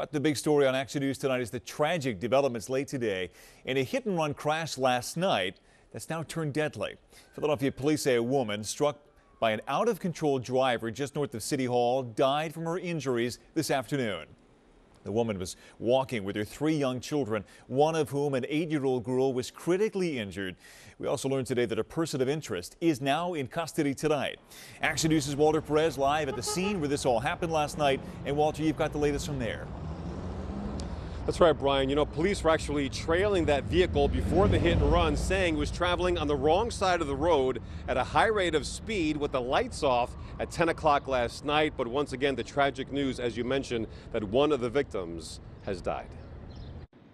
But the big story on Action News tonight is the tragic developments late today in a hit and run crash last night that's now turned deadly. Philadelphia police say a woman struck by an out of control driver just north of City Hall died from her injuries this afternoon. The woman was walking with her three young children, one of whom, an eight year old girl, was critically injured. We also learned today that a person of interest is now in custody tonight. Action News' Walter Perez live at the scene where this all happened last night. And Walter, you've got the latest from there. That's right, Brian. You know, police were actually trailing that vehicle before the hit and run, saying it was traveling on the wrong side of the road at a high rate of speed with the lights off at 10 o'clock last night. But once again, the tragic news, as you mentioned, that one of the victims has died.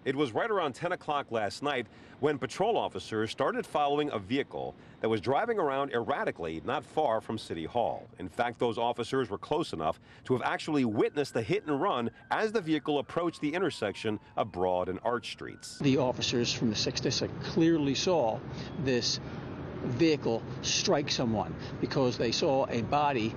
It was right around 10 o'clock last night when patrol officers started following a vehicle that was driving around erratically not far from City Hall. In fact, those officers were close enough to have actually witnessed the hit and run as the vehicle approached the intersection of Broad and Arch Streets. The officers from the 6th District clearly saw this vehicle strike someone because they saw a body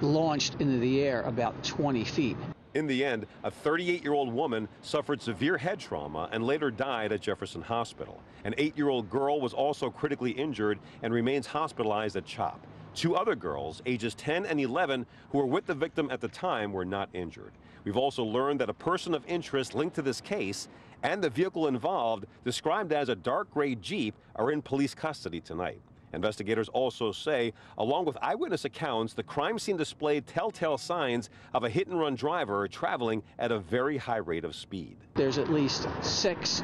launched into the air about 20 feet. In the end, a 38-year-old woman suffered severe head trauma and later died at Jefferson Hospital. An 8-year-old girl was also critically injured and remains hospitalized at CHOP. Two other girls, ages 10 and 11, who were with the victim at the time were not injured. We've also learned that a person of interest linked to this case and the vehicle involved, described as a dark gray Jeep, are in police custody tonight. Investigators also say, along with eyewitness accounts, the crime scene displayed telltale signs of a hit and run driver traveling at a very high rate of speed. There's at least six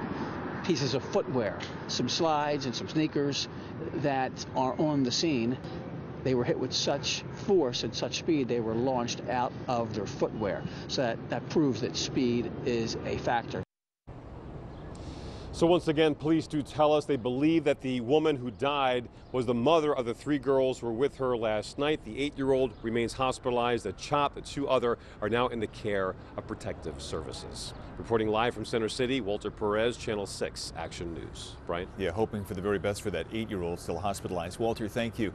pieces of footwear, some slides and some sneakers that are on the scene. They were hit with such force and such speed, they were launched out of their footwear. So that, that proves that speed is a factor. So once again, police do tell us they believe that the woman who died was the mother of the three girls who were with her last night. The eight-year-old remains hospitalized. The CHOP, the two other, are now in the care of protective services. Reporting live from Center City, Walter Perez, Channel 6 Action News. Brian? Yeah, hoping for the very best for that eight-year-old still hospitalized. Walter, thank you.